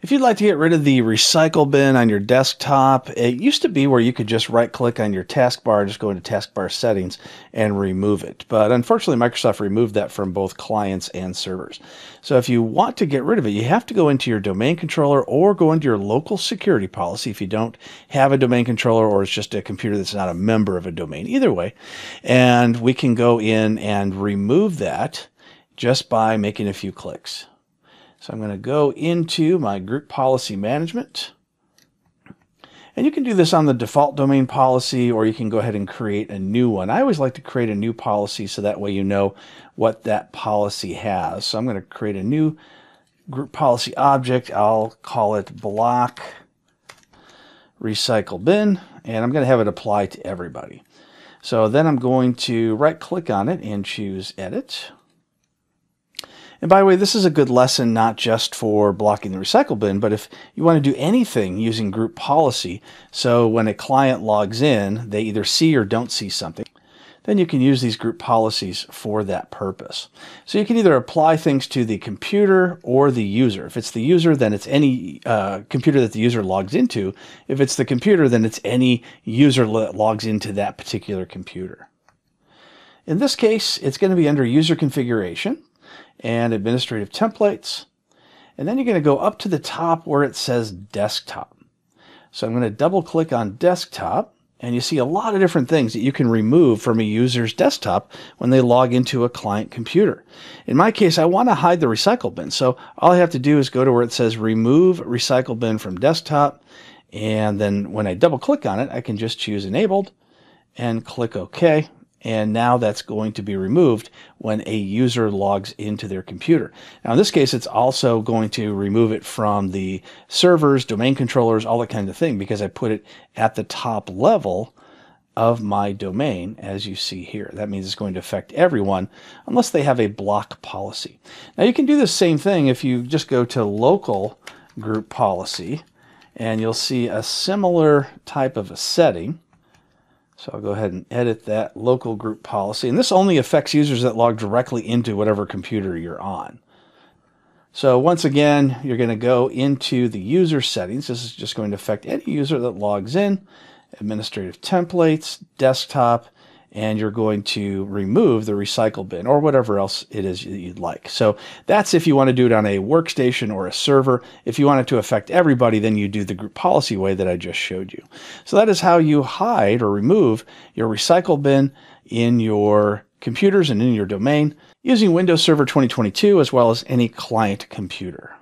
If you'd like to get rid of the recycle bin on your desktop, it used to be where you could just right click on your taskbar, just go into taskbar settings and remove it. But unfortunately, Microsoft removed that from both clients and servers. So if you want to get rid of it, you have to go into your domain controller or go into your local security policy if you don't have a domain controller or it's just a computer that's not a member of a domain. Either way. And we can go in and remove that just by making a few clicks. So I'm going to go into my group policy management. And you can do this on the default domain policy, or you can go ahead and create a new one. I always like to create a new policy so that way you know what that policy has. So I'm going to create a new group policy object. I'll call it block recycle bin, and I'm going to have it apply to everybody. So then I'm going to right click on it and choose edit. And by the way, this is a good lesson not just for blocking the recycle bin, but if you want to do anything using group policy, so when a client logs in, they either see or don't see something, then you can use these group policies for that purpose. So you can either apply things to the computer or the user. If it's the user, then it's any uh, computer that the user logs into. If it's the computer, then it's any user that logs into that particular computer. In this case, it's going to be under user configuration and administrative templates. And then you're going to go up to the top where it says desktop. So I'm going to double click on desktop and you see a lot of different things that you can remove from a user's desktop when they log into a client computer. In my case, I want to hide the recycle bin. So all I have to do is go to where it says remove recycle bin from desktop. And then when I double click on it, I can just choose enabled and click OK and now that's going to be removed when a user logs into their computer. Now, in this case, it's also going to remove it from the servers, domain controllers, all that kind of thing, because I put it at the top level of my domain, as you see here. That means it's going to affect everyone unless they have a block policy. Now, you can do the same thing if you just go to local group policy, and you'll see a similar type of a setting. So I'll go ahead and edit that local group policy. And this only affects users that log directly into whatever computer you're on. So once again, you're going to go into the user settings. This is just going to affect any user that logs in, administrative templates, desktop, and you're going to remove the recycle bin or whatever else it is you'd like. So that's if you want to do it on a workstation or a server. If you want it to affect everybody, then you do the group policy way that I just showed you. So that is how you hide or remove your recycle bin in your computers and in your domain using Windows Server 2022 as well as any client computer.